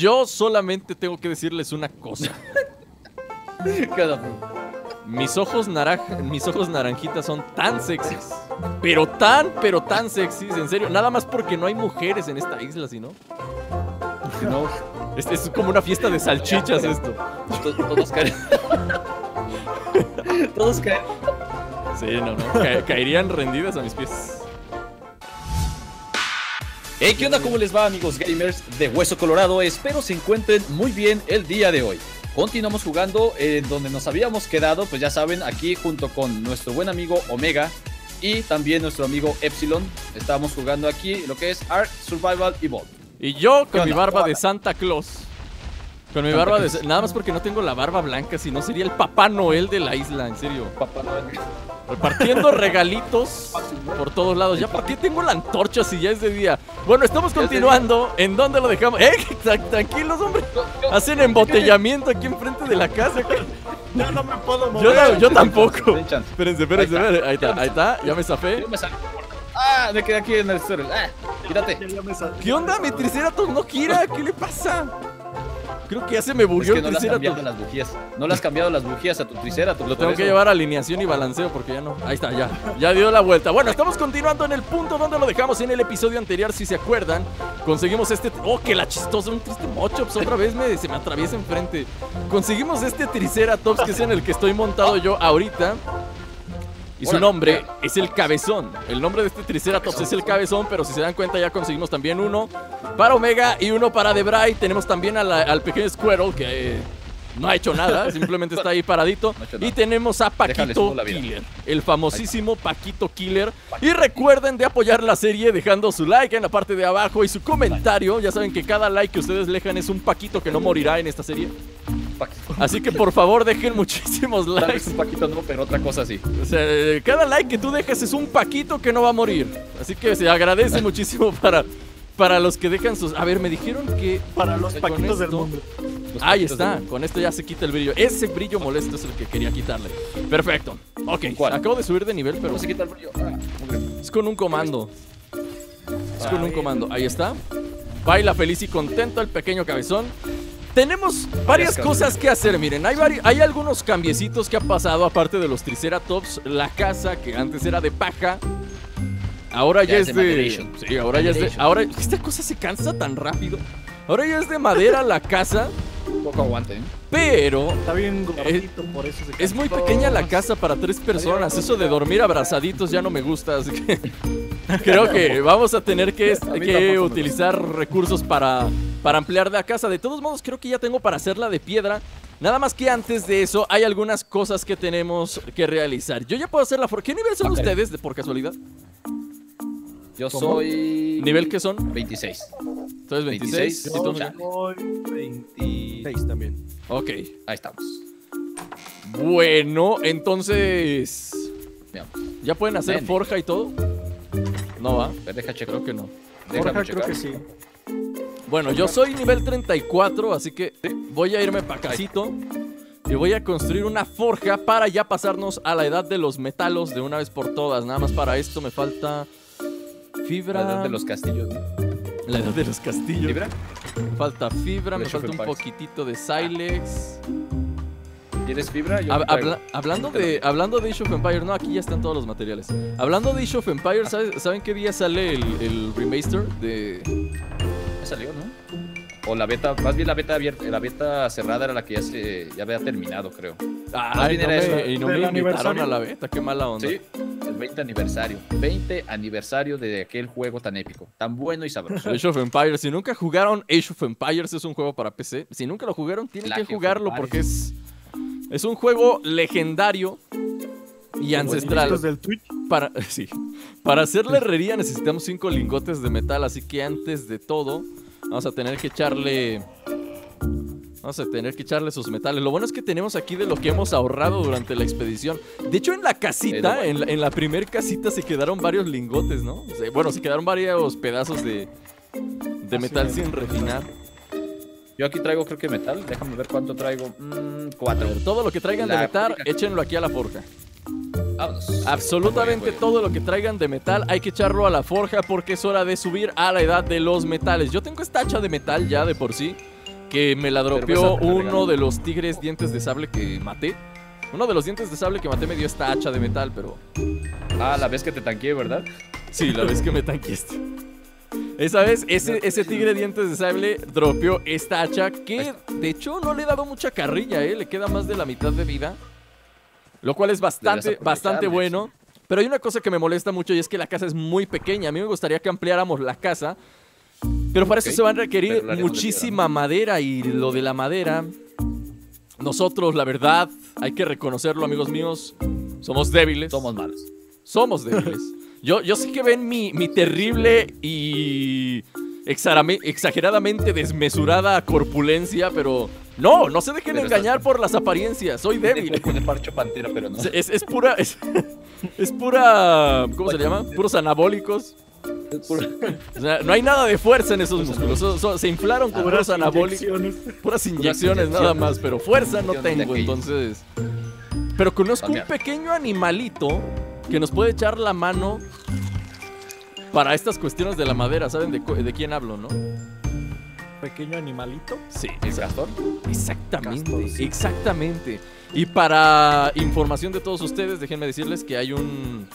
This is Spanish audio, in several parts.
Yo solamente tengo que decirles una cosa. Mis ojos naranja, mis ojos naranjitas son tan sexys. Pero tan, pero tan sexys, en serio. Nada más porque no hay mujeres en esta isla, si no. Si no, es, es como una fiesta de salchichas esto. Todos caen. Todos caen. Sí, no, no. ca- caerían rendidas a mis pies. Hey, ¿qué onda? ¿Cómo les va, amigos gamers de Hueso Colorado? Espero se encuentren muy bien el día de hoy. Continuamos jugando en donde nos habíamos quedado, pues ya saben, aquí junto con nuestro buen amigo Omega y también nuestro amigo Epsilon. Estábamos jugando aquí lo que es Ark Survival Evolved. Y yo con mi barba ¿Cómo de? Santa Claus. Con mi barba de... Nada más porque no tengo la barba blanca, si no sería el Papá Noel de la isla, en serio. Papá Noel. Repartiendo regalitos por todos lados. ¿Ya para qué tengo la antorcha si ya es de día? Bueno, estamos continuando. ¿En dónde lo dejamos? ¡Eh! tra- Tranquilos, hombre. Hacen embotellamiento aquí enfrente de la casa. Yo no me puedo Yo, mover. no- yo tampoco. Espérense, espérense. Ahí está. Ahí está. Ya me zafé. Ah, me quedé aquí en el suelo. Ah, ¿Qué onda? Mi Triceratops no gira. ¿Qué le pasa? Creo que ya se me Es bugueó que el no le has cambiado las bujías. No le has cambiado las bujías a tu Triceratops. Lo tengo que llevar a alineación y balanceo porque ya no. Ahí está, ya. Ya dio la vuelta. Bueno, estamos continuando en el punto donde lo dejamos en el episodio anterior, si se acuerdan. Conseguimos este. Oh, que la chistosa, un triste Mochops. Otra vez me, se me atraviesa enfrente. Conseguimos este Triceratops que es en el que estoy montado yo ahorita. Y su nombre es el Cabezón. El nombre de este Triceratops es el Cabezón, pero si se dan cuenta ya conseguimos también uno para Omega y uno para Debray. Tenemos también a la- al pequeño Squirrel que eh, no ha hecho nada, simplemente está ahí paradito. No y tenemos a Paquito. Killer, el famosísimo Paquito Killer. Y recuerden de apoyar la serie dejando su like en la parte de abajo y su comentario. Ya saben que cada like que ustedes dejan es un Paquito que no morirá en esta serie. Paquito. Así que por favor dejen muchísimos Tal vez likes. un Paquito no, pero otra cosa sí. O sea, cada like que tú dejes es un paquito que no va a morir. Así que se agradece muchísimo para, para los que dejan sus... A ver, me dijeron que... Para los paquitos del esto- mundo. Los Ahí está, del- con esto ya se quita el brillo. Ese brillo molesto es el que quería quitarle. Perfecto. Ok, ¿Cuál? acabo de subir de nivel, pero ¿Cómo se quita el brillo? Ah, es con un comando. Es con un comando. Ahí está. Baila feliz y contento el pequeño cabezón. Tenemos varias Varias cosas que hacer, miren, hay, vari- hay algunos cambiecitos que ha pasado aparte de los Triceratops, la casa que antes era de paja, ahora ya, Ya es de. Maderation. Sí, ahora ya es de... Ahora, esta cosa se cansa tan rápido. Ahora ya es de madera la casa, Un poco aguante, ¿eh? pero Está bien gordito, por eso se es muy pequeña la casa para tres personas. Eso de dormir abrazaditos ya no me gusta, así que creo que vamos a tener que, me utilizar recursos para, para ampliar la casa. De todos modos, creo que ya tengo para hacerla de piedra. Nada más que antes de eso, hay algunas cosas que tenemos que realizar. Yo ya puedo hacer la forja. ¿Qué nivel son ustedes, de, por casualidad? Yo ¿Cómo? soy. ¿Nivel qué son? 26. Entonces 26. 26. ¿Y tú? Yo soy 26 también. Ok. Ahí estamos. Bueno, entonces... Veamos. ¿Ya pueden hacer Ven. forja y todo? No va. Deja checar. Creo que no. Déjame creo checar. que sí. Bueno, yo soy nivel 34, así que voy a irme para casito y voy a construir una forja para ya pasarnos a la edad de los metalos de una vez por todas. Nada más para esto me falta fibra. La edad de los castillos. La edad de los castillos. ¿Libra? Me falta fibra, me falta un poquitito de silex. ¿Quieres fibra? Yo Hab- habla- hablando de hablando de Age of Empires, no, aquí ya están todos los materiales. Hablando de Age of Empires, ¿sabes- ¿saben qué día sale el, el remaster de Ya salió, ¿no? O la beta, más bien la beta abierta, la beta cerrada era la que ya se ya había terminado, creo. Ay, bien no era me, eso. y no me invitaron a la beta, qué mala onda. Sí, el 20 aniversario. 20 aniversario de aquel juego tan épico, tan bueno y sabroso. Age of Empires. Si nunca jugaron Age of Empires, es un juego para PC. Si nunca lo jugaron, tienen que jugarlo porque es, es un juego legendario y ancestral. Del Twitch. Para, sí, para hacer la herrería necesitamos cinco lingotes de metal, así que antes de todo vamos a tener que echarle... Vamos a tener que echarle sus metales. Lo bueno es que tenemos aquí de lo que hemos ahorrado durante la expedición. De hecho, en la casita, Es en la, en la primer casita, se quedaron varios lingotes, ¿no? O sea, bueno, se quedaron varios pedazos de, de metal sin refinar. Yo aquí traigo creo que metal, déjame ver cuánto traigo. Mm, cuatro. Todo lo que traigan de metal, échenlo aquí a la forja. Vámonos. Absolutamente Voy, voy. todo lo que traigan de metal hay que echarlo a la forja porque es hora de subir a la edad de los metales. Yo tengo esta hacha de metal ya de por sí. que me la dropeó uno de los tigres dientes de sable que maté. Uno de los dientes de sable que maté me dio esta hacha de metal, pero Ah, la vez que te tanqueé, ¿verdad? sí, la vez que me tanqueaste. Esa vez, ese, ese tigre dientes de sable dropeó esta hacha que, de hecho, no le he dado mucha carrilla, ¿eh? Le queda más de la mitad de vida. Lo cual es bastante, bastante bueno. Pero hay una cosa que me molesta mucho y es que la casa es muy pequeña. A mí me gustaría que ampliáramos la casa. Pero para eso Ok, se van a requerir muchísima madera y lo de la madera. Nosotros, la verdad, hay que reconocerlo, amigos míos. Somos débiles. Somos malos. Somos débiles. Yo, yo sé que ven mi, mi terrible y exageradamente desmesurada corpulencia, pero no, no se dejen Pero engañar por las apariencias. Soy débil. De parcho pantera, pero no. Es, es pura. Es, es pura. ¿Cómo se le llama? Puros anabólicos. O sea, no hay nada de fuerza en esos músculos. so- so- se inflaron con puros anabólicos. inyecciones. Puras inyecciones nada más, pero fuerza no tengo, entonces. Pero conozco un pequeño animalito que nos puede echar la mano para estas cuestiones de la madera. ¿Saben de, de quién hablo, no? Pequeño animalito. Sí, exactamente. Castor, sí. Exactamente. Y para información de todos ustedes, déjenme decirles que hay un.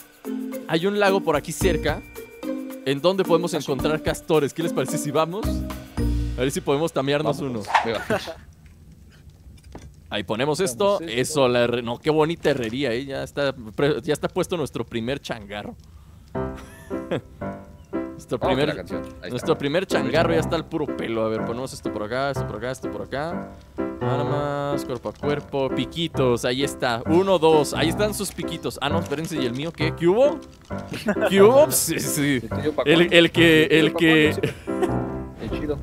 Hay un lago por aquí cerca en donde podemos encontrar castores. ¿Qué les parece si vamos? A ver si podemos tamearnos uno. Venga. Ahí ponemos esto. esto. Eso, la herre- no, qué bonita herrería, ¿eh? Ya está, pre- ya está puesto nuestro primer changarro. nuestro Vamos primer, nuestro changarro ya está al puro pelo. A ver, ponemos esto por acá, esto por acá, esto por acá. Nada más, cuerpo a cuerpo. Piquitos, ahí está. Uno, dos. Ahí están sus piquitos. Ah, no, espérense. ¿Y el mío qué? ¿Qué hubo? ¿Qué hubo? Sí, sí. ¿El? El, el que, ¿El que? El chido.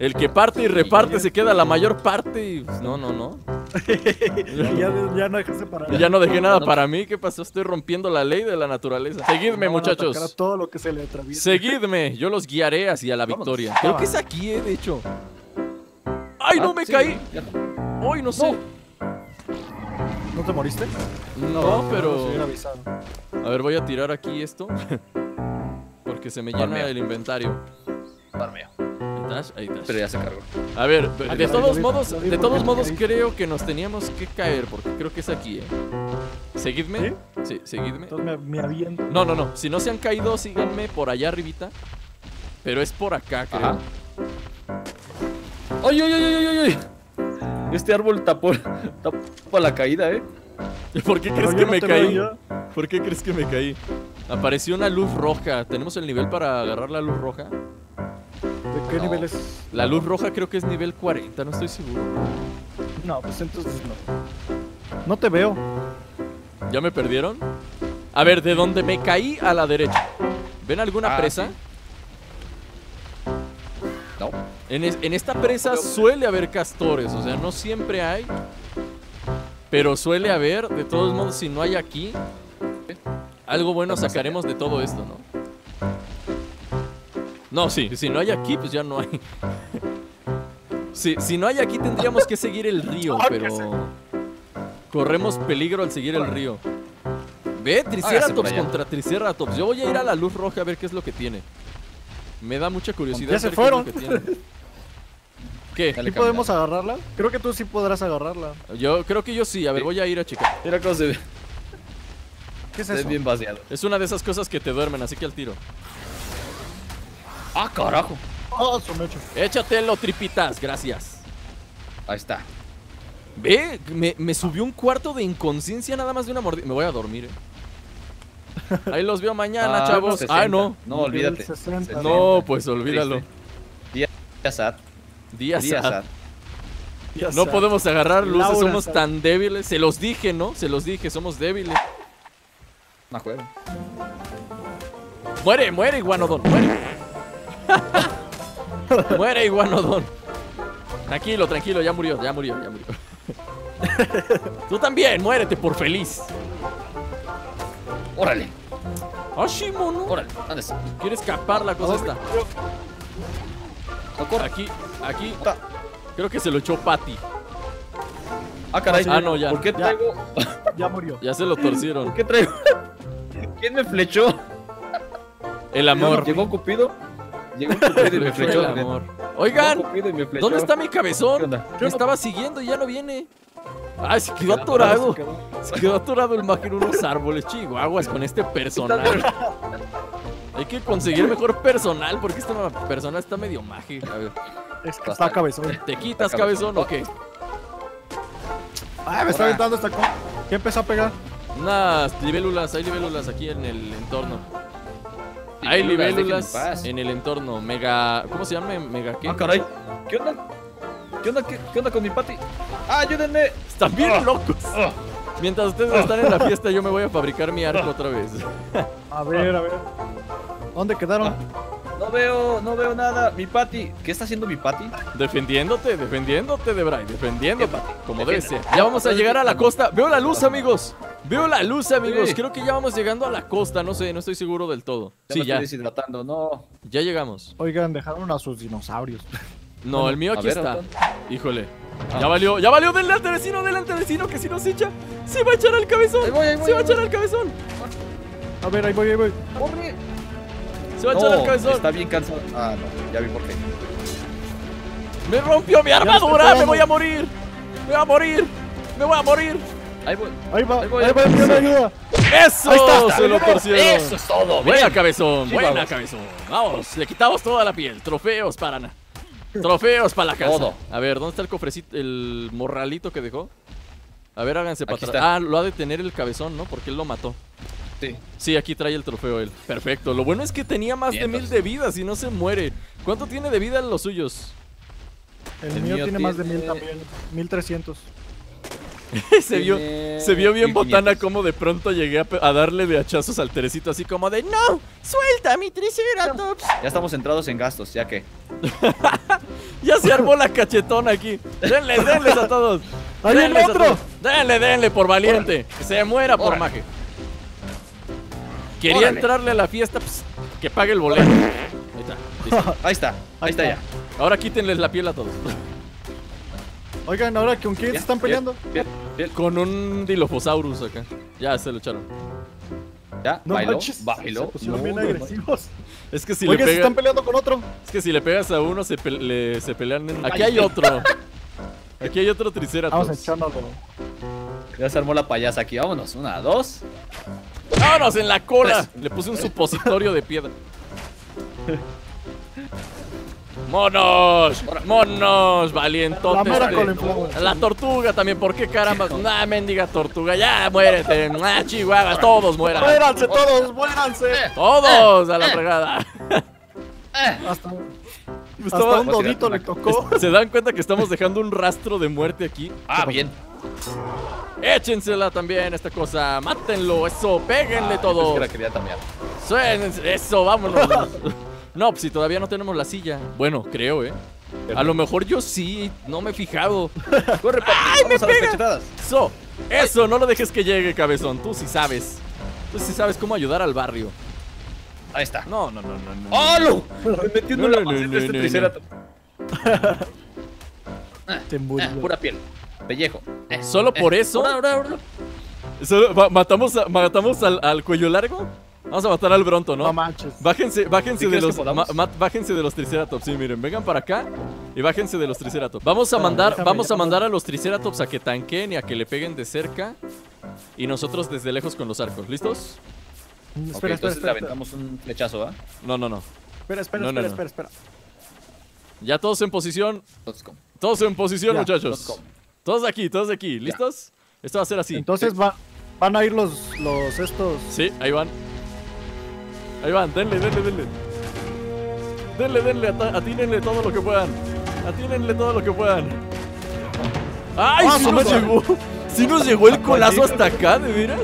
El que parte y reparte se queda la mayor parte y... pues, No, no, no. ya, ya no dejaste para Ya no dejé nada para mí. ¿Qué pasó? Estoy rompiendo la ley de la naturaleza. Seguidme, No van a atacar a muchachos. todo lo que se le atraviesa. Seguidme. Yo los guiaré hacia la victoria. Creo que es aquí, eh, de hecho. ¡Ay, no Ah, me sí, caí! ya no. ¡Hoy no sé! ¿No te moriste? No, pero. A ver, voy a tirar aquí esto. Porque se me llena el inventario. Dormeo. Ahí estás, ahí estás. Pero ya se cargó. A ver, Ah, de todos modos, de todos modos creo que nos teníamos que caer porque creo que es aquí, ¿eh? ¿Seguidme? Sí, seguidme. Entonces me, me aviento. No, no, no. Si no se han caído, síganme por allá arribita. Pero es por acá, creo. Ajá. ¡Ay, ay, ay, ay, ay, ay! Este árbol tapó, tapó la caída, ¿eh? ¿Por qué crees que no me caí? ¿Por qué crees que me caí? Apareció una luz roja. ¿Tenemos el nivel para agarrar la luz roja? ¿De qué No. nivel es? La luz roja creo que es nivel 40, no estoy seguro. No, pues entonces no. No te veo. ¿Ya me perdieron? A ver, de donde me caí a la derecha. ¿Ven alguna Ah, presa? sí. No. En, es- en esta presa suele haber castores, o sea, no siempre hay. Pero suele haber, de todos modos, si no hay aquí, algo bueno sacaremos de todo esto, ¿no? No, sí, si no hay aquí, pues ya no hay. Si, si no hay aquí, tendríamos que seguir el río, pero corremos peligro al seguir el río. Ve, Triceratops contra Triceratops. Yo voy a ir a la luz roja a ver qué es lo que tiene. Me da mucha curiosidad. Ya se qué es lo fueron. que tiene. ¿Qué? Dale, ¿Sí podemos agarrarla? Creo que tú sí podrás agarrarla. Yo creo que yo sí. A ver, Sí. voy a ir a checar. Mira cómo se ve. ¿Qué es eso? bien vaciado. Es una de esas cosas que te duermen, así que al tiro. ¡Ah, carajo! Ah, su mecho. Échatelo, tripitas. Gracias. Ahí está. Ve, me, me subió un cuarto de inconsciencia nada más de una mordida. Me voy a dormir, eh. Ahí los veo mañana, Ah, chavos. 60. Ay, no. No, olvídate. Nivel 60. No, pues olvídalo. Día sad. Día. Ya No podemos agarrar luces, Laura somos sad. tan débiles. Se los dije, ¿no? Se los dije, somos débiles. No juego. Muere, muere, Iguanodon, muere. muere, Iguanodon. Tranquilo, tranquilo, ya murió, ya murió, ya murió. Tú también, muérete por feliz. Órale, Ah, sí, mono. órale. ¿Dónde está? Quiere escapar la cosa esta. Aquí, aquí. Creo que se lo echó Patty. Ah, caray. Ah, no, ya. ¿Por qué Ya. traigo? Ya murió. Ya se lo torcieron. ¿Por qué traigo? ¿Quién me flechó? El amor. ¿Llegó Cupido? Llegó Cupido y me flechó. amor. Oigan, me flechó. ¿dónde está mi ¿Qué cabezón? Me estaba siguiendo y ya no viene. Ay, se quedó atorado. Se quedó atorado el mago en unos árboles. Chihuahuas con este personal. Hay que conseguir mejor personal porque este personal está medio maje. A ver, Es que está cabezón. ¿te quitas Está cabezón o qué? Ay, me está aventando esta cosa. ¿Qué empezó a pegar? Unas libélulas, hay libélulas aquí en el entorno. Hay Libélulas, en el entorno. Mega. ¿Cómo se llama? Mega qué? Ah, caray. ¿Qué onda? ¿Qué onda? ¿Qué, qué onda con mi pati? ¡Ah, ayúdenme! Están bien Ah. locos. Ah. Mientras ustedes están en la fiesta, yo me voy a fabricar mi arco otra vez. A ver, a ver. ¿Dónde quedaron? No veo, no veo nada. Mi pati. ¿Qué está haciendo mi pati? Defendiéndote, defendiéndote, Debray, defendiéndote. Bien, Como debe ser. Ya vamos a llegar a la costa. Veo la luz, amigos. Veo la luz, amigos. Creo que ya vamos llegando a la costa. No sé, no estoy seguro del todo. Ya Sí, me ya. estoy deshidratando. No. Ya llegamos. Oigan, dejaron a sus dinosaurios. No, el mío aquí ver, está. Anton. Híjole. Ah. Ya valió, ya valió. Denle al telecino, denle al telecino que si nos echa, se va a echar al cabezón. Ahí voy, ahí voy, se va a echar al cabezón. A ver, ahí voy, ahí voy. ¡Corre! Se va a echar No, cabezón. está bien cansado. Ah, no. Ya vi por qué. Me rompió mi armadura. Me voy a morir. Me voy a morir. Me voy a morir. Ahí voy. Ahí va, Ahí ahí voy, va, ahí voy. pidiendo ayuda. ¡Eso! Ahí está. Se lo torcieron. Eso es todo. Buena bien. cabezón, Sí, buena vamos. cabezón. Vamos, le quitamos toda la piel. Trofeos para na- Trofeos para la casa. Todo. A ver, ¿dónde está el cofrecito, el morralito que dejó? A ver, háganse para atrás. está. Ah, lo ha de tener el cabezón, ¿no? Porque él lo mató. Sí. Sí, aquí trae el trofeo él. Perfecto. Lo bueno es que tenía más de mil de vidas y no se muere. ¿Cuánto tiene de vida los suyos? El, El mío, mío tiene más de mil también. 1300. se vio, se vio bien 1500. botana como de pronto llegué a, darle de hachazos al terecito así como de ¡No! ¡Suelta mi triceratops! Ya estamos centrados en gastos, ya que. Ya se armó la cachetona aquí. Denle, denles a todos. ¡Ahí viene Denles a otro! todos. Denle, denle por valiente. Que se muera por maje. Quería Órale. entrarle a la fiesta, pues, que pague el boleto. Ahí está. listo. Ahí está. Ahí está ya. Ahora quítenles la piel a todos. Oigan, ahora con quién se están peleando. Con un Dilophosaurus acá. Ya se lo echaron. Ya, No bailó, manches, bailó. Se No, bien no, agresivos. Es que si Oigan, le se pega, están peleando con otro. es que si le pegas a uno se, pe- le- se pelean. en- Aquí hay otro. Aquí hay otro Triceratops. Vamos a echarnos. Ya se armó la payasa aquí. Vámonos. Una, dos. ¡Vámonos en la cola! Tres. Le puse un supositorio de piedra. ¡Monos! ¡Monos! Valientotes. La mera de- inflada. La tortuga también, ¿por qué caramba? Nah, mendiga tortuga, ya muérete. Nah, chihuahuas, todos mueran. ¡Muéranse todos! ¡Muéranse! Todos a la fregada. Hasta, hasta Estaba- un dodito le tocó. ¿Se dan cuenta que estamos dejando un rastro de muerte aquí? Ah, bien. Échensela también esta cosa. Mátenlo, eso, péguenle Ah, todo. pensé que la quería cambiar. Suénense, eso, vámonos. no, pues si todavía no tenemos la silla. Bueno, creo, ¿eh? A lo mejor yo sí, no me he fijado. Corre, papi. ¡Ay, me Vamos a las cachetadas. Eso, eso, no lo dejes que llegue, cabezón. Tú sí sabes. Tú sí sabes cómo ayudar al barrio. Ahí está. No, no, no, no. no. ¡Oh, no! Me metió No, en la no, maceta no, este no, no. murió. Ah, pura piel. Pellejo. Eh, Solo por eh. eso. Solo- matamos a- matamos al, al cuello largo. Vamos a matar al bronto, No ¿no? manches. Bájense, bájense ¿Sí de los ma- ma- bájense de los triceratops, sí, miren, vengan para acá y bájense de los triceratops. Vamos a Ah, mandar, vamos a mandar a los triceratops a que tanquen y a que le peguen de cerca y nosotros desde lejos con los arcos. ¿Listos? Ok, Espera, espera, entonces le espera. aventamos un flechazo, ¿ah? No, no, no. Espera, espera, No, no, espera, no. espera, espera. Ya todos en posición, todos en posición, Ya, muchachos. Todos aquí, todos aquí. ¿Listos? Esto va a ser así. Entonces va, van a ir los, los estos. Sí, ahí van. Ahí van, denle, denle, denle. Denle, denle, atínenle todo lo que puedan. Atínenle todo lo que puedan. ¡Ay, Ah, sí su nos llegó! ¿Sí nos llegó el colazo hasta acá, de veras?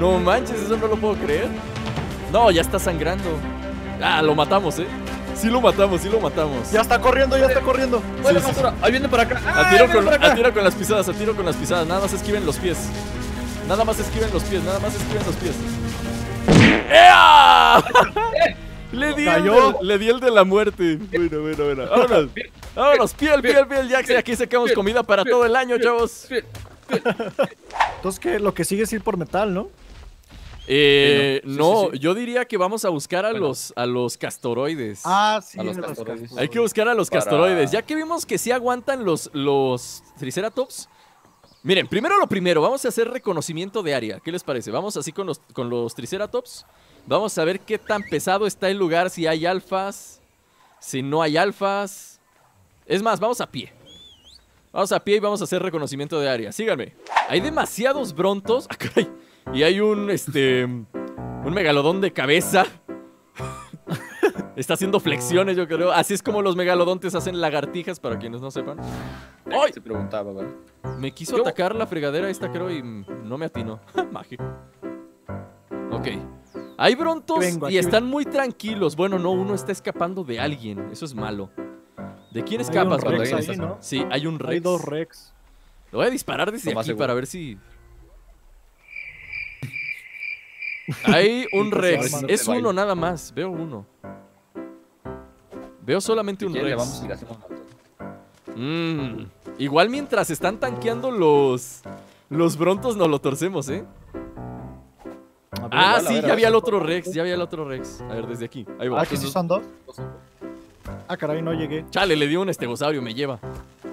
No manches, eso no lo puedo creer. No, ya está sangrando. Ah, lo matamos, ¿eh? Sí lo matamos, sí lo matamos. Ya está corriendo, ya está corriendo. Buena Sí, sí, basura. Ahí viene para acá. ¡Ah, A tiro, viene con, para acá! a tiro con las pisadas, a tiro con las pisadas. Nada más esquiven los pies. Nada más esquiven los pies, nada más esquiven los pies. ¡Ea! Le di, el Cayó. de, le di el de la muerte. Bueno, bueno, bueno. Vámonos. Vámonos, piel, piel, piel. Ya que aquí sacamos comida para todo el año, chavos. bien. Entonces, que Lo que sigue es ir por metal, ¿no? Eh, Sí, no. Sí, no, sí, sí. yo diría que vamos a buscar a Bueno. los a los castoroides. Ah, sí, A los de los castoroides. castoroides. Hay que buscar a los Para- castoroides. Ya que vimos que sí aguantan los, los triceratops. Miren, primero lo primero, vamos a hacer reconocimiento de área. ¿Qué les parece? Vamos así con los, con los triceratops. Vamos a ver qué tan pesado está el lugar, si hay alfas, si no hay alfas. Es más, vamos a pie. Vamos a pie y vamos a hacer reconocimiento de área. Síganme. Hay demasiados brontos. Ah, caray. Y hay un, este, un megalodón de cabeza. Está haciendo flexiones, yo creo. Así es como los megalodontes hacen lagartijas, para quienes no sepan. ¡Ay! Se preguntaba, ¿verdad? Me quiso Yo- atacar la fregadera esta, creo, y no me atinó. Mágico. Ok. Hay brontos Vengo, y están muy tranquilos. Bueno, no, uno está escapando de alguien. Eso es malo. ¿De quién Hay un escapas, cuando Rex ahí, ¿no? Sí, hay un Rex. Hay dos Rex. Lo voy a disparar desde Lo más aquí seguro. para ver si. Hay un se Rex. Es uno nada más. Veo uno. Veo solamente un Rex. vamos. Mm, Igual mientras están tanqueando los. Los brontos nos lo torcemos, ¿eh? Ah, igual, sí, ver, ya había el otro Rex. Ya había el otro Rex. A ver, desde aquí. Ahí va. Ah, que sí son dos. Ah, caray, no llegué. Chale, le dio un estegosaurio, me lleva.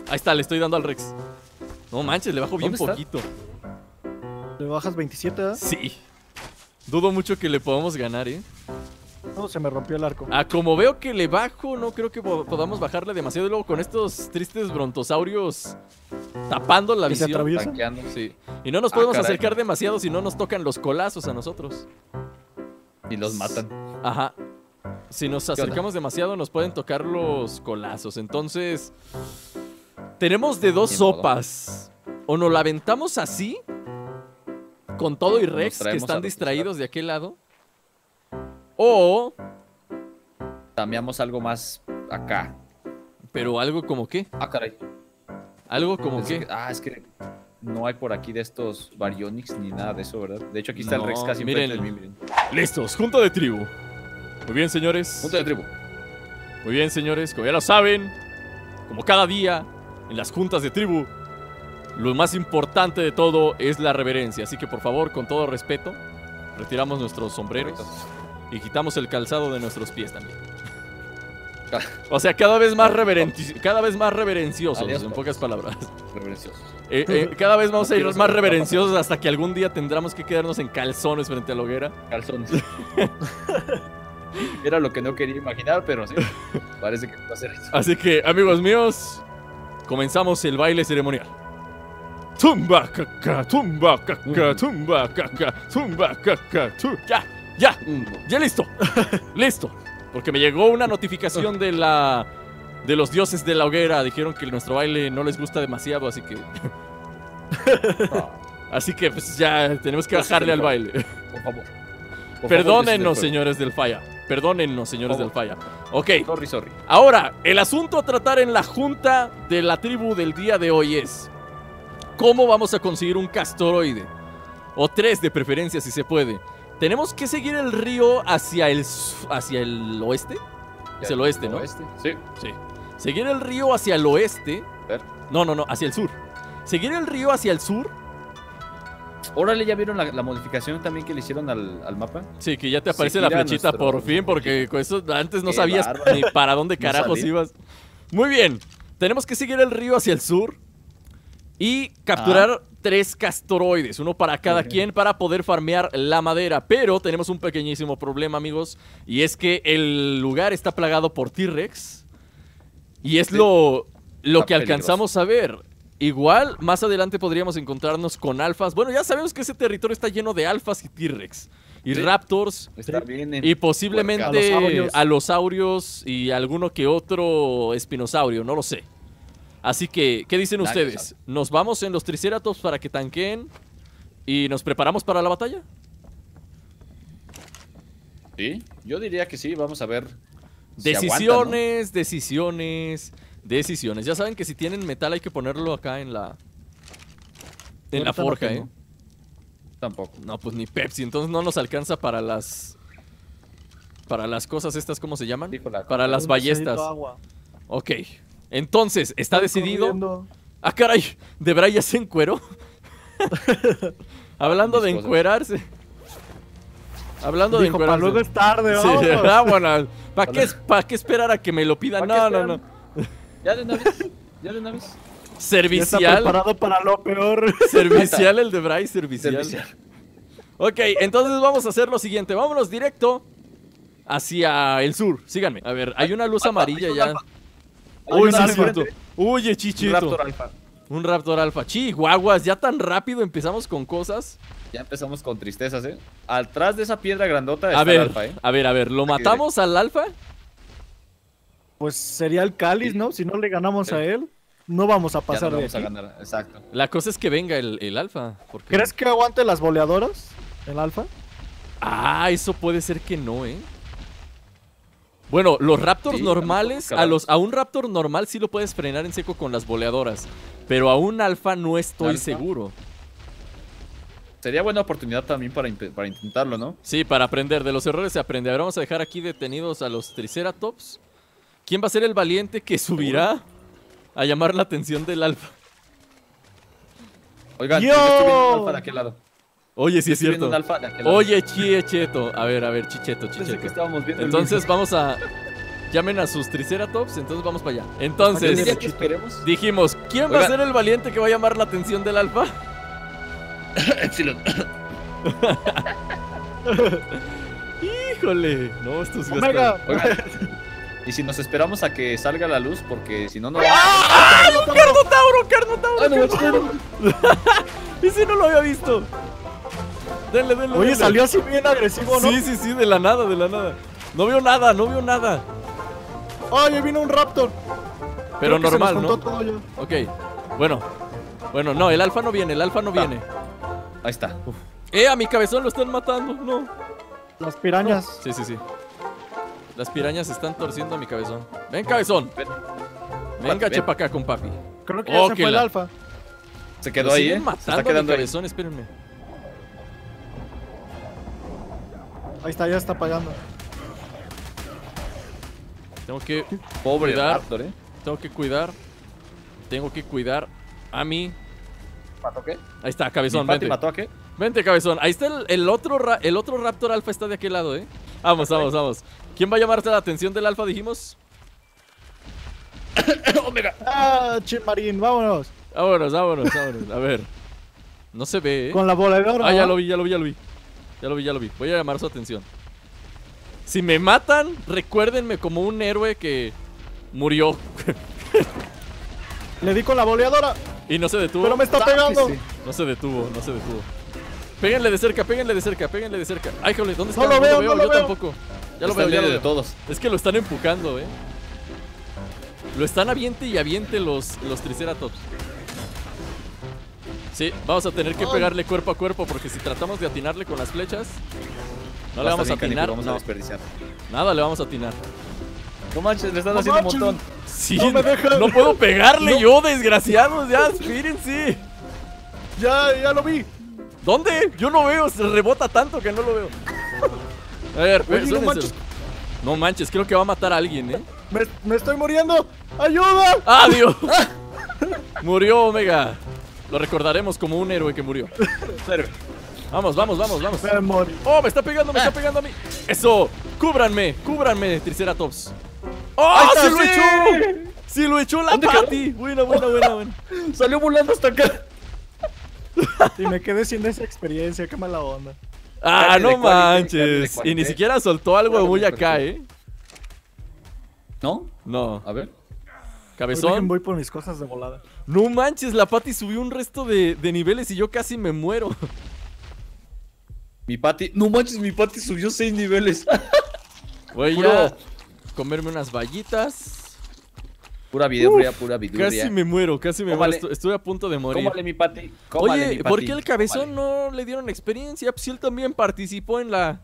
Ahí está, le estoy dando al Rex. No manches, le bajo bien poquito. Le bajas 27, ¿verdad? Sí. Dudo mucho que le podamos ganar, ¿eh? No, se me rompió el arco. Ah, como veo que le bajo, no creo que po- podamos bajarle demasiado. Y luego con estos tristes brontosaurios tapando la ¿Que se visión. atraviesan? Tanqueando. Sí. Y no nos Ah, podemos caray. acercar demasiado si no nos tocan los colazos a nosotros. Y los matan. Ajá. Si nos acercamos demasiado nos pueden tocar los colazos. Entonces, tenemos de dos sopas. O nos la aventamos así, con todo y Rex que están distraídos de aquel lado. O, Cambiamos algo más acá. pero algo como qué. Ah, caray. Algo como qué. que- ah, es que no hay por aquí de estos Baryonyx ni nada de eso, ¿verdad? De hecho, aquí está No, el Rex casi miren. enfrente de mí, miren. Listos, junta de tribu. Muy bien, señores. Punto de tribu. Muy bien, señores, como ya lo saben, como cada día en las juntas de tribu, lo más importante de todo es la reverencia. Así que por favor, con todo respeto, retiramos nuestros sombreros y quitamos el calzado de nuestros pies también. O sea, cada vez más, cada vez más reverenciosos, Adiós, en pocas palabras. Reverenciosos. Eh, eh, cada vez vamos a ir más reverenciosos hasta que algún día tendremos que quedarnos en calzones frente a la hoguera. Calzones. Era lo que no quería imaginar, pero sí. Parece que va a ser eso. Así que, amigos míos, comenzamos el baile ceremonial. Tumba caca, tumba caca, tumba caca, tumba caca, tu- Ya, ya, ya listo. listo. Porque me llegó una notificación de la de los dioses de la hoguera. Dijeron que nuestro baile no les gusta demasiado, así que así que pues ya tenemos que bajarle al baile. Por favor. Por Perdónennos, favor, señores del falla. Perdónennos, señores del falla. Ok. Sorry, sorry. Ahora, el asunto a tratar en la junta de la tribu del día de hoy es cómo vamos a conseguir un castoroide. O tres de preferencia si se puede. Tenemos que seguir el río hacia el, hacia el oeste. Hacia el oeste, ¿no? Oeste. Sí. Sí. Seguir el río hacia el oeste. ver. No, no, no, hacia el sur. Seguir el río hacia el sur. Órale, ¿ya vieron la, la modificación también que le hicieron al, al mapa? Sí, que ya te aparece la flechita nuestro- por fin, porque con eso antes no Qué sabías ni para dónde carajos ibas. Muy bien, tenemos que seguir el río hacia el sur y capturar tres castoroides, uno para cada quien para poder farmear la madera. Pero tenemos un pequeñísimo problema, amigos, y es que el lugar está plagado por T-Rex y es lo, lo que alcanzamos a ver. Igual, más adelante podríamos encontrarnos con alfas. Bueno, ya sabemos que ese territorio está lleno de alfas y T-Rex. Y Sí. raptors. Y posiblemente Alosaurios. alosaurios y alguno que otro espinosaurio, no lo sé. Así que, ¿qué dicen ustedes? sabe. ¿Nos vamos en los triceratops para que tanqueen y nos preparamos para la batalla? Sí, yo diría que sí. Vamos a ver. si decisiones, decisiones, decisiones. Ya saben que si tienen metal hay que ponerlo acá en la en la forja, ¿eh? Tampoco. No, pues ni Pepsi, entonces no nos alcanza para las para las cosas estas, ¿cómo se llaman? Dijo la- Para las ballestas. agua. Ok. Entonces, ¿está Estoy decidido? corriendo. Ah, caray, ¿de Bray ya se encueró? Hablando de encuerarse. Hablando de Dijo, para encuerarse. luego es tarde, Sí, vámonos. vámonos. ¿Para qué, ¿Para qué esperar a que me lo pidan? ¿Pa' No, no, no. Ya de una vez. Ya de una vez. Ya está Servicial. preparado para lo peor. Servicial el de Bryce, servicial. Servicial. Ok, entonces vamos a hacer lo siguiente. Vámonos directo hacia el sur. Síganme. A ver, hay una luz amarilla ya. Uy, un sí, es alfa. cierto. Oye, Un chichito. Raptor Alpha. Un Raptor Alfa. Chihuahuas, ya tan rápido empezamos con cosas. Ya empezamos con tristezas, ¿eh? Atrás de esa piedra grandota A está el ver, alfa, ¿eh? a ver, a ver. ¿Lo matamos al Alfa? Pues sería el cáliz, ¿no? Si no le ganamos Sí. a él, no vamos a Ya pasar no de vamos a ganar, exacto. La cosa es que venga el, el Alfa. porque- ¿Crees que aguante las boleadoras? ¿El alfa? Ah, eso puede ser que no, ¿eh? Bueno, los Raptors Sí, normales, a, los, a un Raptor normal sí lo puedes frenar en seco con las boleadoras. Pero a un Alfa no estoy ¿Alfa? seguro. Sería buena oportunidad también para, para intentarlo, ¿no? Sí, para aprender. De los errores se aprende. A ver, vamos a dejar aquí detenidos a los Triceratops. ¿Quién va a ser el valiente que subirá a llamar la atención del Alfa? Oigan, ¡Yo! yo estoy viendo un alfa de aquel lado. Oye, sí es cierto. alfa. Oye, Chiecheto. A ver, a ver, Chicheto, Pensé que Chicheto. estábamos viendo Entonces vamos a... Llamen a sus Triceratops, entonces vamos para allá. ¿Qué Entonces... diría que esperemos? Dijimos, ¿quién va a ser el valiente que va a llamar la atención del alfa? Epsilon. Híjole, no, estos Omega. Oigan, y si nos esperamos a que salga la luz, porque si no, no ¡Ay, un Carnotauro, Carnotauro! Ah, no, Carnotauro! Ese no lo había visto. Denle, denle, Oye, denle. salió así bien agresivo, ¿no? Sí, sí, sí, de la nada, de la nada. No veo nada, no veo nada. Oye, vino un raptor. Pero Creo que se normal, nos ¿no? todo ya. Ok, bueno. Bueno, no, el alfa no viene, el alfa no viene. Ahí está. Eh, a mi cabezón lo están matando, no. Las pirañas. Sí, sí, sí. Las pirañas están torciendo a mi cabezón. Ven, cabezón. Ven. Venga, ven. chepa acá con papi. Creo que ya Oh, se que fue el alfa. Se quedó Lo ahí, ¿eh? Se está a mi quedando ahí. cabezón, espérenme. Ahí está, ya está apagando. Tengo que, Pobre Cuidar. Raptor, ¿eh? tengo que cuidar. Tengo que cuidar a mi. ¿Mató qué? Ahí está, cabezón, ¿Mi Pati vente. mató a qué? Vente, cabezón. Ahí está el, el otro el otro Raptor Alpha está de aquel lado, ¿eh? Vamos, vamos, vamos. ¿Quién va a llamarte la atención del Alfa, dijimos? Omega. Ah, Chimarín, vámonos. Vámonos, vámonos, vámonos. A ver. No se ve, ¿eh? Con la voladora. Ah, ya lo vi, ya lo vi, ya lo vi. Ya lo vi, ya lo vi. Voy a llamar su atención. Si me matan, recuérdenme como un héroe que murió Le di con la boleadora, y no se detuvo. pero me está pegando. sí. No se detuvo, no se detuvo. Péguenle de cerca, péguenle de cerca, péguenle de cerca. Ay, jole, ¿dónde está? No lo veo, no lo yo veo. tampoco. Ya lo Está veo, ya lo de todos. Es que lo están empujando, eh. Lo están aviente y aviente los, los Triceratops. Sí, vamos a tener que Ay. pegarle cuerpo a cuerpo porque si tratamos de atinarle con las flechas, no le Va vamos a atinar. Vamos a desperdiciar. nada le vamos a atinar. No manches, le están No haciendo un montón. Sí, No me dejan. no puedo pegarle No. yo, desgraciados, ya, espérense. Ya, ya lo vi. ¿Dónde? Yo no veo, se rebota tanto que no lo veo. A ver, Oye, no manches. No manches, creo que va a matar a alguien, ¿eh? Me, me estoy muriendo. ¡Ayuda! ¡Ah, Dios! murió Omega. Lo recordaremos como un héroe que murió. Vamos, vamos, vamos, vamos. ¡Oh, me está pegando, me está pegando a mí! ¡Eso! ¡Cúbranme! ¡Cúbranme, Triceratops! ¡Oh, está, sí lo sí! echó! ¡Sí lo echó la. Patty! Buena, buena, buena, buena. Salió volando hasta acá. Y me quedé sin esa experiencia. Qué mala onda. ¡Ah, no manches! Y ni siquiera soltó algo muy acá, ¿eh? ¿No? No. A ver. Cabezón. voy por mis cosas de volada. No manches, la Patty subió un resto de, de niveles y yo casi me muero. Mi Pati. No manches, mi Pati subió 6 niveles. Voy a comerme unas vallitas. pura vidurria, pura vidurria. Casi me muero, casi me Cómale. muero. Estu- Estuve a punto de morir. Cómale, mi Pati. Cómale, Oye, mi ¿por qué el cabezón no le dieron experiencia? Pues él también participó en la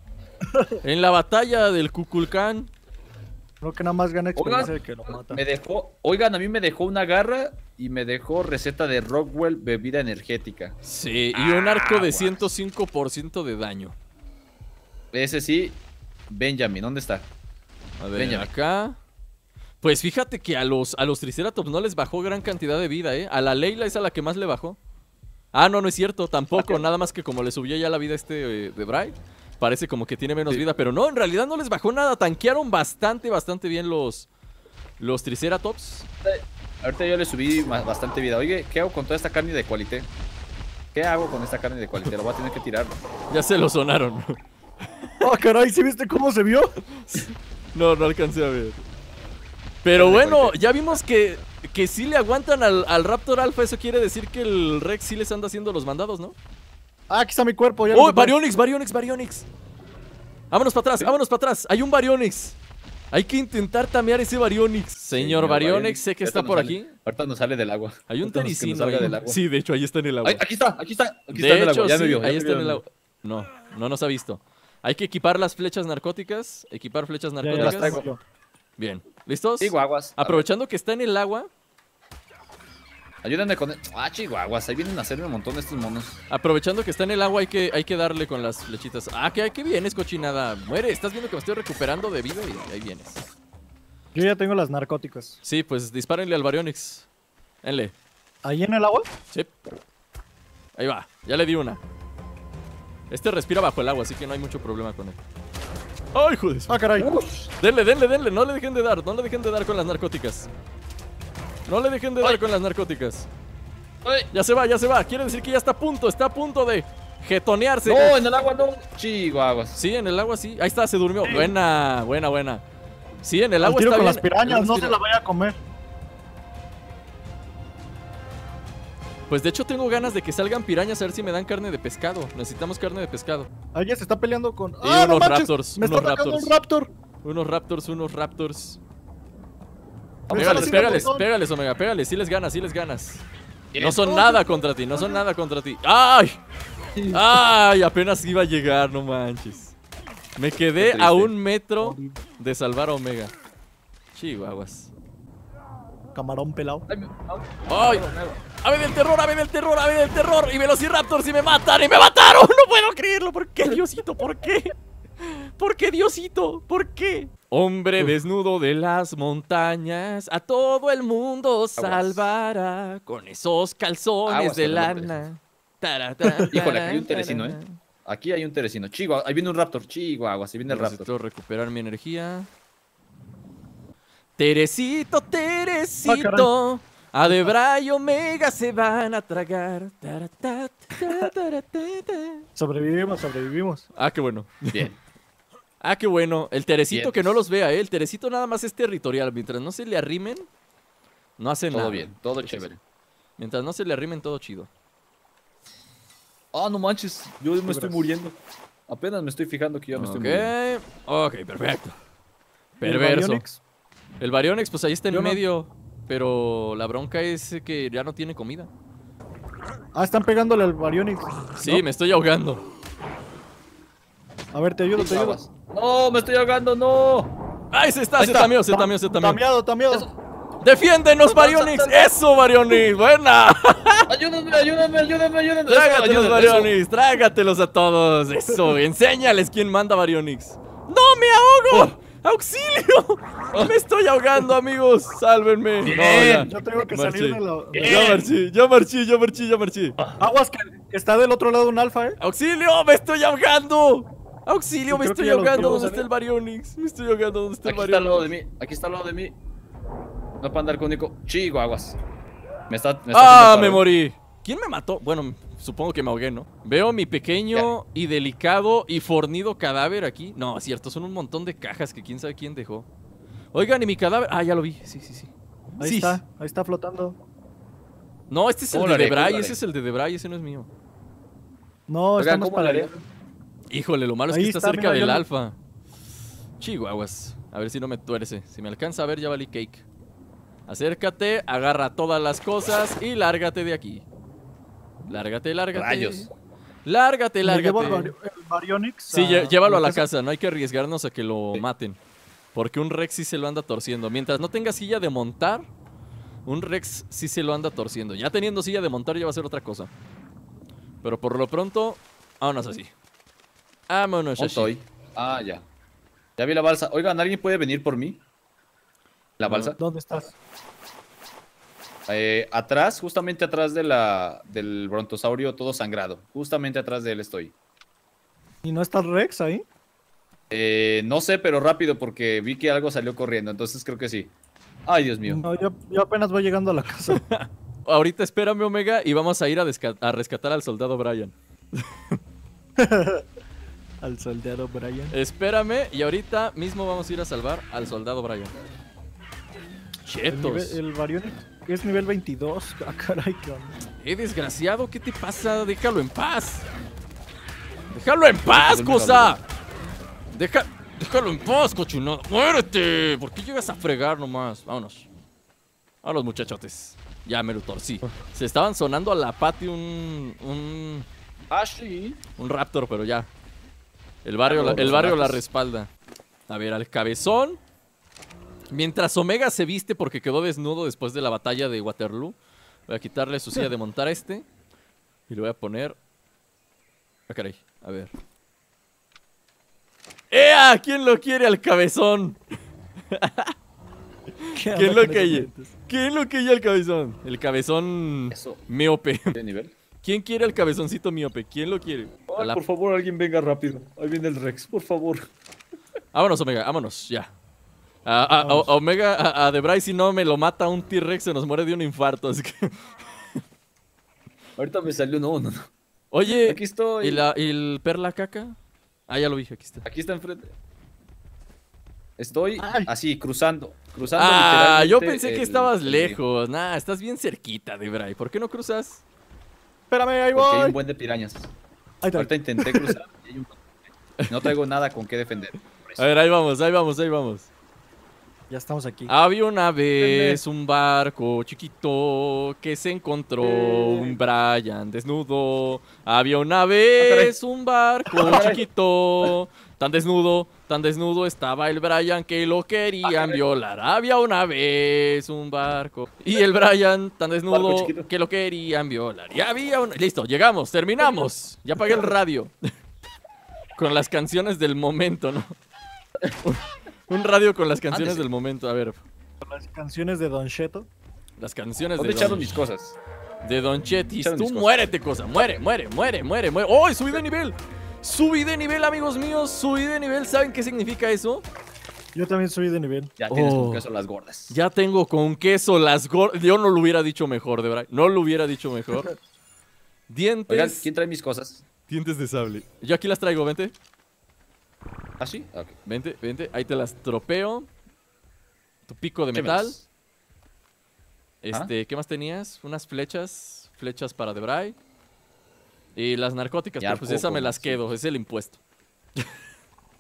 en la batalla del Kukulcán. Creo que nada más gana experiencia Oigan, de que lo mata. Me dejó. Oigan, a mí me dejó una garra y me dejó receta de Rockwell bebida energética. Sí, y un arco de Aguas. 105% de daño. Ese sí. Benjamin, ¿dónde está? A ver, Benjamin. acá. Pues fíjate que a los, a los Triceratops no les bajó gran cantidad de vida, ¿eh? A la Leila es a la que más le bajó. Ah, no, no es cierto, tampoco. Nada más que como le subió ya la vida este eh, de Bright, parece como que tiene menos Sí. vida, pero no, en realidad no les bajó nada. Tanquearon bastante, bastante bien los, los Triceratops. Ahorita yo le subí bastante vida. Oye, ¿qué hago con toda esta carne de cualité? ¿Qué hago con esta carne de cualité? Lo voy a tener que tirar. Ya se lo sonaron. Oh, caray, ¿sí viste cómo se vio? No, no alcancé a ver. Pero bueno, ya vimos que, que sí le aguantan al, al Raptor Alpha. Eso quiere decir que el Rex sí les anda haciendo los mandados, ¿no? Ah, aquí está mi cuerpo. Ya ¡Oh. Baryonyx, Baryonyx, Baryonyx! Vámonos para atrás, vámonos para atrás. Hay un Baryonyx. Hay que intentar tamear ese Baryonyx. Señor Baryonyx, sé que está por sale- aquí. Ahorita nos sale del agua. Hay un tericino salga ahí. del agua. Sí, de hecho, ahí está en el agua. Ay, aquí está, aquí está. Aquí está De en el hecho, agua. Ya me sí, vio. ya ahí me está vio. en el agua. No, no nos ha visto. Hay que equipar las flechas narcóticas. Equipar flechas Ya, ya narcóticas. las traigo. Bien. ¿Listos? A ver, Aprovechando que está en el agua, Ayúdenme con. Ah, chihuahuas. Ahí vienen a hacerme un montón estos monos. aprovechando que está en el agua, hay que, hay que darle con las flechitas. Ah, que, que vienes, cochinada. Muere, estás viendo que me estoy recuperando de vida y ahí vienes. Yo ya tengo las narcóticas. Sí, pues dispárenle al Baryonyx. Denle. ¿Ahí en el agua? Sí. Ahí va, ya le di una. Este respira bajo el agua, así que no hay mucho problema con él. ¡Ay, joder! Ah, caray. Denle, denle, denle, no le dejen de dar, no le dejen de dar con las narcóticas. No le dejen de dar Ay. con las narcóticas. ¡Ay! Ya se va, ya se va. Quiere decir que ya está a punto, está a punto de jetonearse. No, en el agua no. Chihuahuas. Sí, en el agua sí. Ahí está, se durmió. Buena, buena, buena. Sí, en el agua tiro está con bien. las pirañas, no se la vaya a comer. Pues de hecho tengo ganas de que salgan pirañas a ver si me dan carne de pescado. Necesitamos carne de pescado. Alguien se está peleando con. Y ¡Ah, no unos raptors, Me unos está raptors. un raptor. Unos raptors, unos raptors. Pégales, pégales, pégales, Omega, pégales. Sí les ganas, sí les ganas. No son nada contra ti, no son nada contra ti. ¡Ay! ¡Ay! Apenas iba a llegar, no manches. Me quedé a un metro de salvar a Omega. Chihuahuas. Camarón pelado. ¡Ay! ¡Ave del terror, ave del terror, ave del terror! ¡Y Velociraptors y me matan! ¡Y me mataron! ¡No puedo creerlo! ¿Por qué, Diosito? ¿Por qué? ¿Por qué, Diosito? ¿Por qué? Hombre desnudo de las montañas, a todo el mundo salvará con esos calzones Aguas de lana. Híjole, aquí hay un teresino, ¿eh? Aquí hay un teresino. Chihuahua. Ahí viene un raptor. Chihuahuas. Ahí viene el raptor. Necesito recuperar mi energía. Teresito, Ah, Teresito. A Debra y Omega se van a tragar. Taratá, taratá. Sobrevivimos, sobrevivimos. Ah, qué bueno. Bien. Ah, qué bueno. El Teresito Bien. que no los vea, ¿eh? El Teresito nada más es territorial. Mientras no se le arrimen, no hace nada. Todo bien. Todo chévere. Mientras no se le arrimen, todo chido. Ah, no manches. Yo me estoy muriendo. Apenas me estoy fijando que ya me estoy muriendo. Ok, ok, perfecto. ¿Y el Perverso. Baryonyx? El Baryonyx, pues ahí está en Yo no- medio. Pero la bronca es que ya no tiene comida. Ah, están pegándole al Baryonyx. Sí, me estoy ahogando. A ver, te ayudo, te ayudo. No, me estoy ahogando, no. ¡Ahí se está! Ahí se está. tameó, se tameó, se tameó. Tameado, tameado. ¡Defiéndenos, Baryonyx! ¡Eso, Baryonyx! ¡Buena! Ayúdame, ayúdame, ayúdame, ayúdame. ¡Trágatelos, Baryonyx! ¡Trágatelos a todos! ¡Eso! ¡Enséñales quién manda Baryonyx! ¡No, me ahogo! ¡Auxilio! ¡Me estoy ahogando, amigos! ¡Sálvenme! No, ya. Yo tengo que Marché. salir de la. Ya marché, ya marché, ya marché, ya marché. Aguas que está del otro lado un alfa, eh. ¡Auxilio! ¡Me estoy ahogando! ¡Auxilio! ¡Me estoy ahogando! ¿Dónde está el Baryonyx? Me estoy ahogando. ¿Dónde está el Aquí está al lado de Baryonyx? mí. Aquí está al lado de mí. No para andar con Nico. Chihuahuas. Me está. Me está ¡Ah! Me morí. ¿Quién me mató? Bueno, supongo que me ahogué, ¿no? Veo mi pequeño y delicado y fornido cadáver aquí. No, es cierto, son un montón de cajas que quién sabe quién dejó. Oigan, y mi cadáver. Ah, ya lo vi. Sí, sí, sí. Ahí Sí. está, ahí está flotando. No, este es el ¿Cómo de Debray. Ese es el de Debray, ese no es mío. No, Oigan, estamos ¿cómo para. Híjole, lo malo es que está, está, cerca mira, del lo- alfa. Chihuahuas. A ver si no me tuerce. Si me alcanza a ver, ya valí cake. Acércate, agarra todas las cosas y lárgate de aquí. Lárgate, lárgate. Rayos. Lárgate, ¿Le llevo lárgate. el Bary- el Baryonyx? Sí, a- llévalo a la casa? casa, no hay que arriesgarnos a que lo Sí. maten. Porque un Rex sí se lo anda torciendo. Mientras no tenga silla de montar, un Rex sí se lo anda torciendo. Ya teniendo silla de montar ya va a ser otra cosa. Pero por lo pronto, vámonos así. Vámonos ¿Dónde así. estoy? Ah, ya. Ya vi la balsa. Oigan, ¿alguien puede venir por mí? ¿La balsa? ¿Dónde estás? Eh, atrás, justamente atrás de la, del brontosaurio todo sangrado. Justamente atrás de él estoy. ¿Y no está Rex ahí? Eh, no sé, pero rápido porque vi que algo salió corriendo, entonces creo que sí. Ay, Dios mío. No, yo, yo apenas voy llegando a la casa. Ahorita espérame, Omega, y vamos a ir a, a rescatar al soldado Brian. Al soldado Brian. Espérame, y ahorita mismo vamos a ir a salvar al soldado Brian. Chetos. el es nivel 22. Ah, caray, qué onda. Eh, desgraciado, ¿qué te pasa? Déjalo en paz. Déjalo en paz, cosa. Deja, déjalo en paz, cochino. Muérete. ¿Por qué llegas a fregar nomás? Vámonos. Vámonos, muchachotes. Ya me lo torcí. Se estaban sonando a la pati un, un, Ah, sí. un raptor, pero ya. El barrio, el barrio la respalda. A ver, al cabezón. Mientras Omega se viste porque quedó desnudo después de la batalla de Waterloo. Voy a quitarle su silla de montar a este. Y le voy a poner. Ah, caray. A ver. ¡Ea! ¿Quién lo quiere al cabezón? ¿Qué ¿Quién lo lentes? ¿Quién lo quiere al cabezón? El cabezón Eso. miope. ¿De nivel? ¿Quién quiere al cabezoncito miope? ¿Quién lo quiere? Ay, la- por favor, alguien venga rápido. Ahí viene el Rex, por favor. Vámonos, Omega, vámonos, ya. A, a- a- Vamos. a Omega, a, a Debray, si no me lo mata un T-Rex, se nos muere de un infarto. Así que. Ahorita me salió no, no, no. Oye, Aquí estoy. ¿y, la, ¿y el perla caca? Ah, ya lo vi, aquí está. Aquí está enfrente. Estoy Ay. así, cruzando. Cruzando Ah, yo pensé que el- estabas el lejos. Nah, estás bien cerquita, Debray. ¿Por qué no cruzas? Espérame, ahí Porque hay voy. un buen de pirañas. Ahí está. Ahorita intenté cruzar y hay un No traigo nada con qué defender. A ver, ahí vamos, ahí vamos, ahí vamos. Ya estamos aquí. Había una vez un barco chiquito que se encontró un Brian desnudo. Había una vez un barco caray. chiquito tan desnudo, tan desnudo estaba el Brian que lo querían caray. violar. Había una vez un barco y el Brian tan desnudo que lo querían violar. Y había un... Listo, llegamos, terminamos. Ya apagué el radio. Con las canciones del momento, ¿no? Un radio con las canciones Ándese. del momento. A ver, Las canciones de Don Cheto. las canciones de ¿Dónde echaron Don, mis cosas? de Don Chetis. Tú muérete, cosa. Muere, muere, muere, muere, muere. ¡Oh, subí de nivel! Subí de nivel, amigos míos. Subí de nivel. ¿Saben qué significa eso? Yo también subí de nivel. Ya tienes Oh. con queso las gordas. Ya tengo con queso las gordas. Yo no lo hubiera dicho mejor, de verdad. No lo hubiera dicho mejor. Dientes. Oigan, ¿quién trae mis cosas? Dientes de sable. Yo aquí las traigo, vente. ¿Ah, sí? Ok. Vente, vente. Ahí te las tropeo. Tu pico de metal. Este, ¿qué más tenías? Unas flechas. Flechas para Debray. Y las narcóticas, pero pues esa me las quedo, es el impuesto.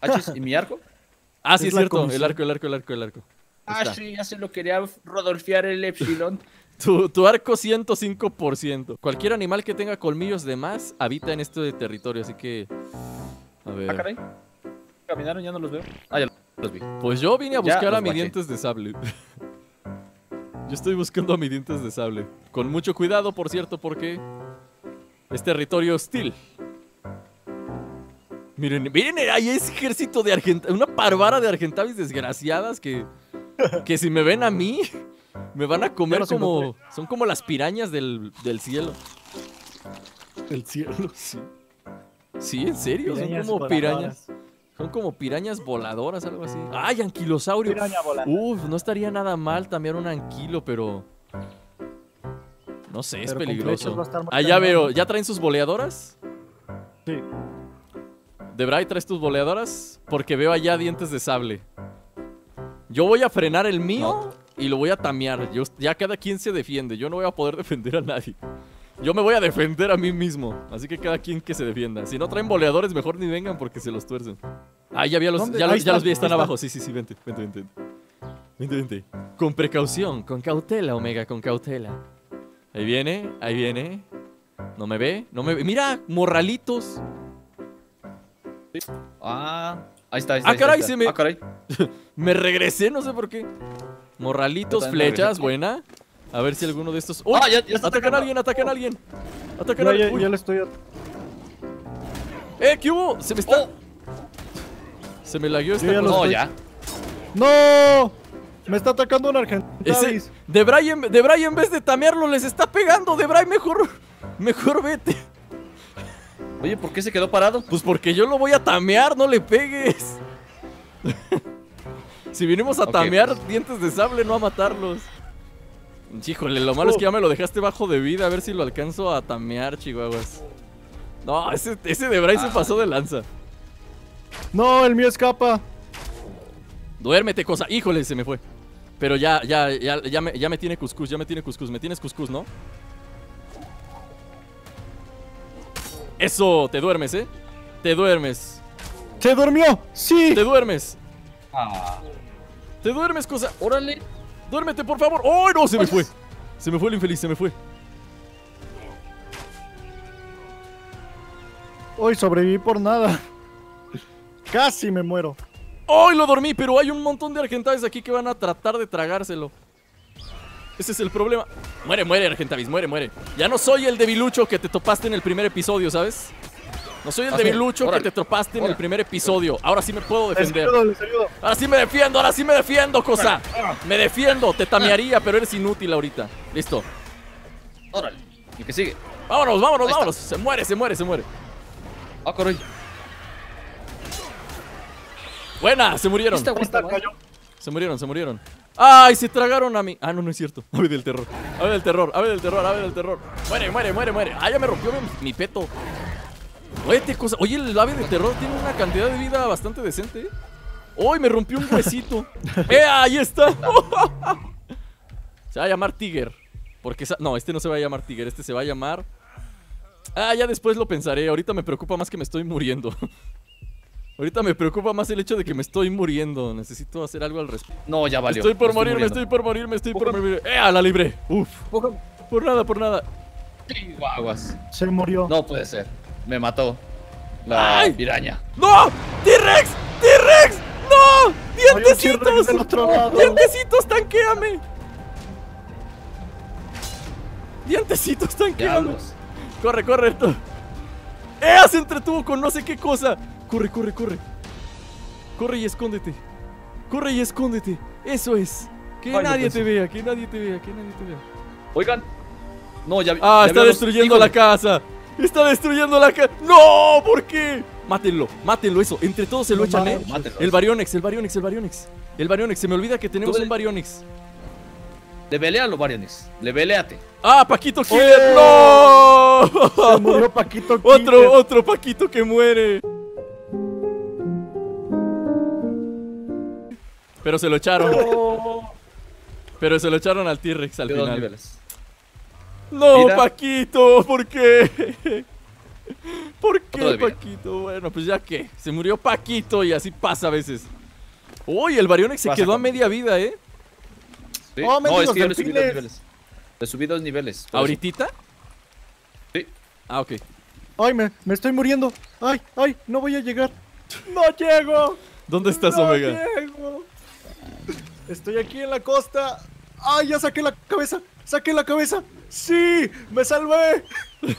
Achis, ¿Y mi arco? Ah, sí, Es cierto. El arco, el arco, el arco, el arco. Ah, está. sí, ya se lo quería rodolfear el Epsilon. Tu, tu arco 105%. Cualquier animal que tenga colmillos de más habita en este territorio, así que. A ver. Ah, caray. Caminaron, ya no los veo. Ah, ya los vi. Pues yo vine a buscar a los mi guaché. dientes de sable. yo estoy buscando a mi dientes de sable. Con mucho cuidado, por cierto, porque es territorio hostil. Miren, miren, ahí es ejército de Argent... Una parvara de Argentavis desgraciadas que... Que si me ven a mí, me van a comer como... Son como las pirañas del, del cielo. El cielo. Sí. Sí, en serio, Pirañas son como voladoras. pirañas. Son como pirañas voladoras, algo así. ¡Ay, anquilosaurio! Piraña volando. Uf, no estaría nada mal también un anquilo, pero. No sé, es peligroso. va a estar muy ya cañón, veo. ¿Ya traen sus boleadoras? Sí. ¿Debray traes tus boleadoras? Porque veo allá dientes de sable. Yo voy a frenar el mío y lo voy a tamear. Yo- ya cada quien se defiende. Yo no voy a poder defender a nadie. Yo me voy a defender a mí mismo. Así que cada quien que se defienda. Si no traen boleadores, mejor ni vengan porque se los tuercen. Ah, ya vi a los, ya, los- ya está, los vi, están está. abajo. Sí, sí, sí, vente, vente, vente. Vente, vente. Con precaución, con cautela, Omega, con cautela. Ahí viene, ahí viene. No me ve, no me ve. Mira, morralitos. Ah, ahí está. Ahí está Ah, ahí caray, ahí está. se me- Ah, caray. Me regresé, no sé por qué. Yo Morralitos, flechas, buena. A ver si alguno de estos. ¡Uy! Ah, ya- ya está atacan a alguien, atacan a alguien. Atacan a Yo, alguien. ya le estoy. ¡Eh, qué hubo! Se me está. Se me lagueó esta Yo ya cosa. No, estoy- ya. ¡No! Me está atacando un argentino. Ese, de Brian, de Brian, en vez de tamearlo, les está pegando. De Brian, mejor, mejor vete. Oye, ¿por qué se quedó parado? Pues porque yo lo voy a tamear, no le pegues. si vinimos a Ok, tamear pues. dientes de sable, no a matarlos. Híjole, lo malo es que ya me lo dejaste bajo de vida. A ver si lo alcanzo a tamear, chihuahuas. No, ese, ese de Bray se pasó de lanza. No, el mío escapa. Duérmete, cosa. Híjole, se me fue. Pero ya, ya, ya, ya me, ya me tiene cuscús, ya me tiene cuscús. Me tienes cuscús, ¿no? Eso, te duermes, ¿eh? Te duermes. ¡Se durmió! ¡Sí! Te duermes. Ah, Te duermes, cosa. órale. Duérmete, por favor. ¡Oh, no! Se me fue. Se me fue el infeliz, se me fue. Hoy sobreviví por nada. Casi me muero. ¡Oh, lo dormí! Pero hay un montón de argentavis aquí que van a tratar de tragárselo. Ese es el problema. Muere, muere, Argentavis, muere, muere. Ya no soy el debilucho que te topaste en el primer episodio, ¿sabes? No soy el Ah, debilucho que te topaste en el primer episodio. Ahora sí me puedo Les defender. ayudo, les ayudo. Ahora sí me defiendo, ahora sí me defiendo, cosa. Me defiendo, te tamearía, pero eres inútil ahorita. Listo. Órale. El que sigue. Vámonos, vámonos, Ahí está. vámonos. Se muere, se muere, se muere. Ah, caray. Buena, se murieron. Esta. Se murieron, se murieron. ¡Ay! Se tragaron a mí. Ah, no, no es cierto. Ave del terror. Ave del terror, ave del terror, ave del terror. Muere, muere, muere, muere. Ah, ya me rompió mi, mi peto. Oye, te cosa. Oye, el ave del terror tiene una cantidad de vida bastante decente. ¿eh? ¡Uy! me rompió un huesito. ¡Eh! Ahí está. se va a llamar Tiger. Porque esa- no, este no se va a llamar Tiger. Este se va a llamar. Ah, ya después lo pensaré. Ahorita me preocupa más que me estoy muriendo. Ahorita me preocupa más el hecho de que me estoy muriendo. Necesito hacer algo al respecto. No, ya valió. Estoy por Me morir, me muriendo. estoy por morir, me estoy por morir. ¡Eh! a La libré. Uf. Por nada, por nada. Chihuahuas. Se murió. No puede ser. Me mató. La Ay. piraña. ¡No! ¡T-Rex! ¡T-Rex! ¡No! ¡Dientecitos! ¡Dientecitos, tanquéame! ¡Dientecitos, tanquéame! Diablos. Corre, corre. esto. ¡Eh! Se entretuvo con no sé qué cosa. Corre, corre, corre. Corre y escóndete. Corre y escóndete. Eso es. Que Ay, nadie te vea, que nadie te vea, que nadie te vea. Oigan. No, ya Ah, ya está los- destruyendo la casa. Está destruyendo la casa. ¡No! ¿Por qué? Mátenlo, mátenlo eso. Entre todos se lo No echan, ¿eh? Mátenlo. El Barionix, el Barionix, el Barionix. El Barionix, se me olvida que tenemos un Barionix. Levelealo, Varianis. Leveleate. ¡Ah, Paquito Killer! ¡No! Se murió Paquito Otro, Killer. otro Paquito que muere. Pero se lo echaron. Pero se lo echaron al T-Rex al De dos final. niveles. No, Mira. Paquito, ¿por qué? ¿Por qué. Paquito? Bueno, pues ya que. Se murió Paquito y así pasa a veces. Uy, el Barionex se quedó a media vida, ¿eh? Sí. Oh, no, es que yo le subí dos niveles. Le subí dos niveles. ¿Ahorita? Sí. Ah, ok. Ay, me, me estoy muriendo. Ay, ay, no voy a llegar. No llego. ¿Dónde estás, no Omega? llego. Estoy aquí en la costa. Ay, ya saqué la cabeza. Saqué la cabeza. Sí, me salvé.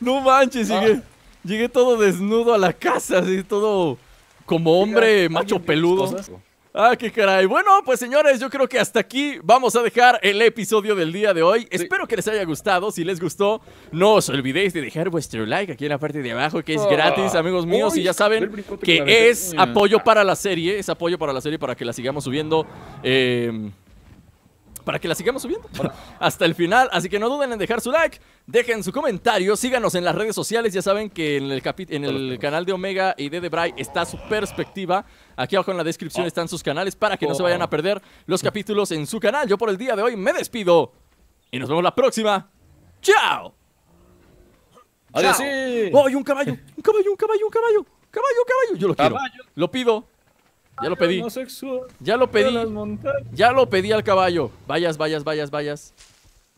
No manches, Ah. llegué, llegué todo desnudo a la casa, así todo como hombre macho ¿alguien vio peludo. Ah, qué caray. Bueno, pues señores, yo creo que hasta aquí vamos a dejar el episodio del día de hoy. Espero que les haya gustado. Si les gustó, no os olvidéis de dejar vuestro like aquí en la parte de abajo, que es Ah. gratis, amigos míos. Uy, y ya saben que es apoyo para la serie. Es apoyo para la serie para que la sigamos subiendo. eh, para que la sigamos subiendo hasta el final. Así que no duden en dejar su like, dejen su comentario, síganos en las redes sociales. Ya saben que en el, en el canal de Omega y de Debray está su perspectiva. Aquí abajo en la descripción Oh. están sus canales para que no se Oh. vayan a perder los capítulos en su canal. Yo por el día de hoy me despido y nos vemos la próxima. ¡Chao! Adiós. Sí. ¡Oh, hay un caballo! ¡Un caballo, un caballo, un caballo! ¡Caballo, caballo! Yo lo quiero. Caballo. Lo pido. Ya lo pedí. Ya lo pedí. Ya lo pedí al caballo. Vayas, vayas, vayas, vayas.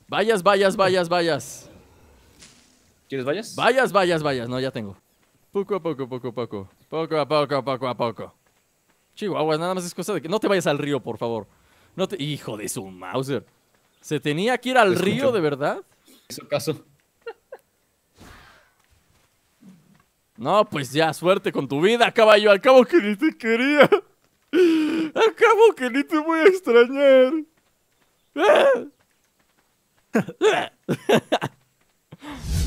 Vayas, vayas, vayas, vayas. ¿Quieres vayas? Vayas, vayas, vayas. No, ya tengo. Poco a poco, poco a poco. Poco a poco, poco a poco. Chihuahua, nada más es cosa de que no te vayas al río, por favor. No te... Hijo de su Mauser. ¿Se tenía que ir al río de verdad? Hizo caso. No, pues ya, suerte con tu vida, caballo. Al cabo que ni te quería. Al cabo que ni te voy a extrañar.